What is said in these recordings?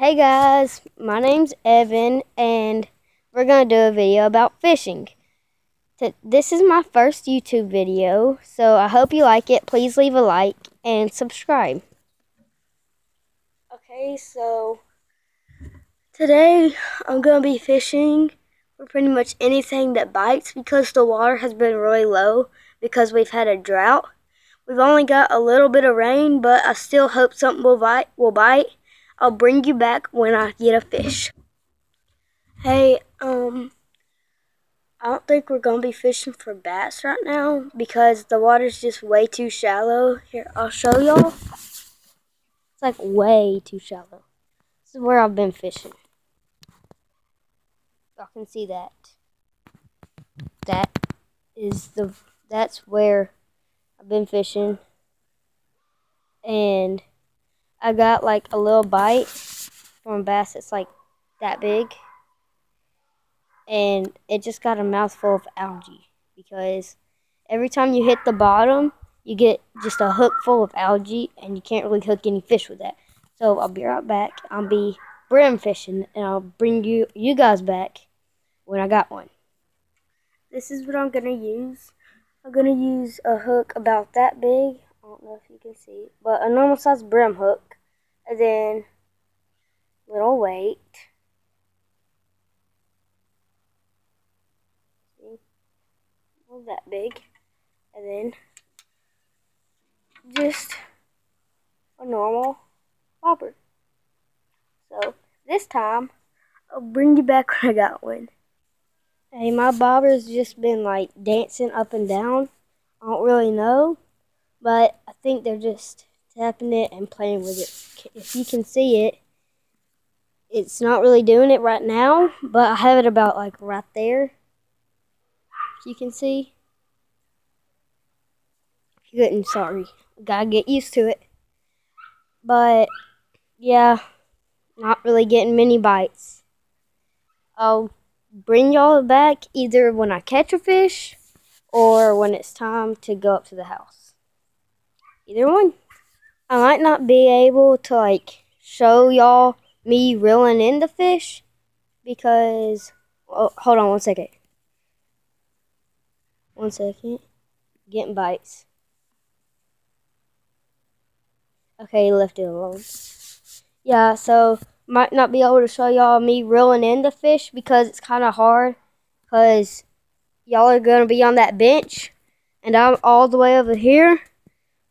Hey guys, my name's Evan and we're going to do a video about fishing. This is my first YouTube video, so I hope you like it. Please leave a like and subscribe. Okay, so today I'm going to be fishing for pretty much anything that bites because the water has been really low because we've had a drought. We've only got a little bit of rain, but I still hope something will bite. Will bite. I'll bring you back when I get a fish. Hey, um, I don't think we're to be fishing for bass right now because the water's just way too shallow. Here, I'll show y'all. It's like way too shallow. This is where I've been fishing. Y'all can see that. That is the, that's where I've been fishing. And I got like a little bite from a bass that's like that big. And it just got a mouthful of algae because every time you hit the bottom, you get just a hook full of algae and you can't really hook any fish with that. So I'll be right back. I'll be brim fishing and I'll bring you you guys back when I got one. This is what I'm going to use. I'm going to use a hook about that big. I don't know if you can see but a normal size brim hook and then little weight. See? Not that big. And then just a normal bobber. So this time I'll bring you back when I got one. Hey, my bobber's just been like dancing up and down. I don't really know, but I think they're just tapping it and playing with it. If you can see it, it's not really doing it right now, but I have it about like right there. You can see. You couldn't, sorry. Gotta get used to it. But, yeah, not really getting many bites. I'll bring y'all back either when I catch a fish or when it's time to go up to the house. Either one. I might not be able to like show y'all me reeling in the fish because oh, hold on one second. One second. Getting bites. Okay, left it alone. Yeah, so might not be able to show y'all me reeling in the fish because it's kind of hard because y'all are going to be on that bench and I'm all the way over here.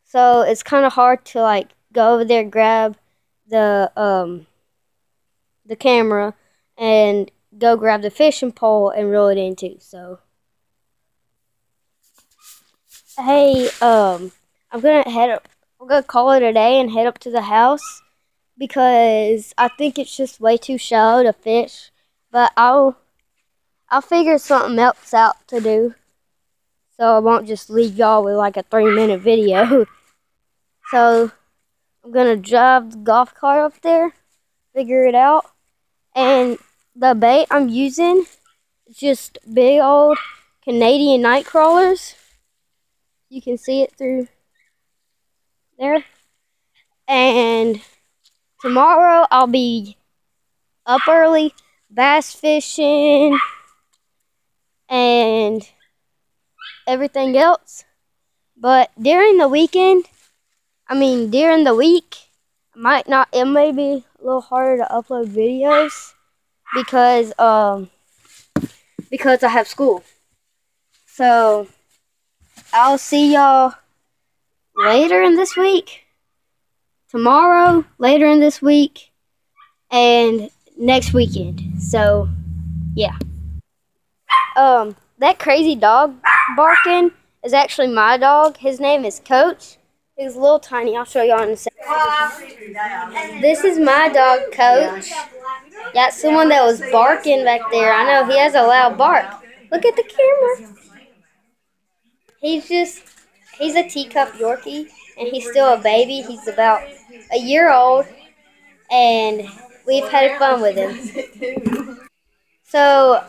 So it's kind of hard to like go over there, grab the um the camera, and go grab the fishing pole and reel it in too. So hey, um, I'm gonna head up. I'm gonna call it a day and head up to the house because I think it's just way too shallow to fish. But I'll I'll figure something else out to do. So I won't just leave y'all with like a three minute video. So I'm gonna drive the golf cart up there, figure it out. And the bait I'm using is just big old Canadian night crawlers. You can see it through there. And tomorrow I'll be up early bass fishing and everything else. But during the weekend, I mean, during the week, might not, it may be a little harder to upload videos because, um, because I have school. So, I'll see y'all later in this week, tomorrow, later in this week, and next weekend. So, yeah. Um, that crazy dog barking is actually my dog. His name is Coach. He's a little tiny. I'll show y'all in a second. This is my dog, Coach. Got someone that was barking back there. I know he has a loud bark. Look at the camera. He's just, he's a teacup Yorkie, and he's still a baby. He's about a year old, and we've had fun with him. So,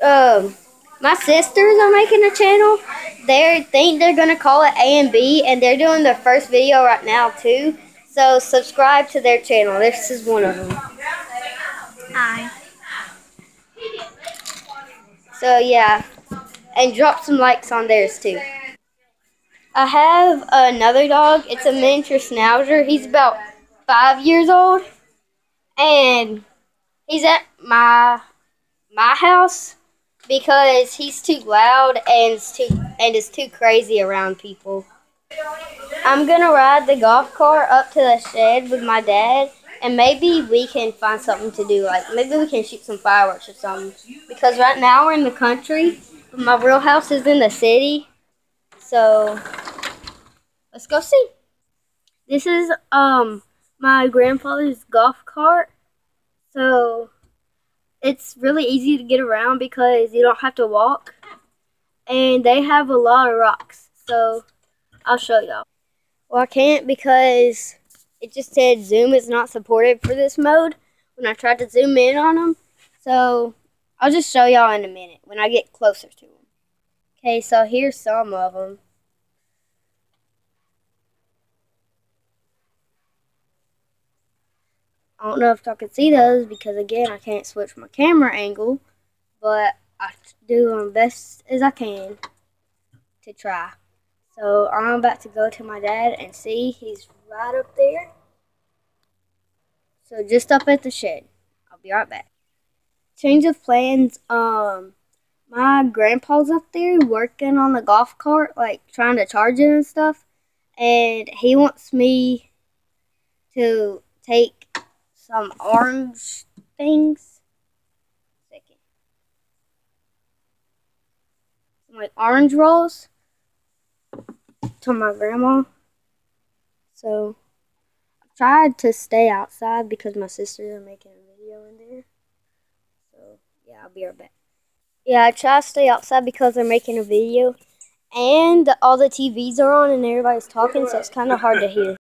um, my sisters are making a channel. They think they're gonna call it A and B, and they're doing their first video right now too. So subscribe to their channel. This is one of them. Hi. So yeah, and drop some likes on theirs too. I have another dog. It's a miniature schnauzer. He's about five years old, and he's at my my house because he's too loud and it's too and is too crazy around people. I'm gonna ride the golf cart up to the shed with my dad, and maybe we can find something to do. Like maybe we can shoot some fireworks or something. Because right now we're in the country, but my real house is in the city. So let's go see. This is um my grandfather's golf cart. So it's really easy to get around because you don't have to walk. And they have a lot of rocks. So I'll show y'all. Well, I can't because it just said zoom is not supported for this mode when I tried to zoom in on them. So I'll just show y'all in a minute when I get closer to them. Okay, so here's some of them. I don't know if y'all can see those because again I can't switch my camera angle, but I do my best as I can to try. So I'm about to go to my dad and see he's right up there. So just up at the shed. I'll be right back. Change of plans. Um, my grandpa's up there working on the golf cart, like trying to charge it and stuff. And he wants me to take some orange things. Second. Some like orange rolls to my grandma. So I tried to stay outside because my sisters are making a video in there. So yeah, I'll be right back. Yeah, I try to stay outside because they're making a video. And all the TVs are on and everybody's talking, so it's kind of hard to hear.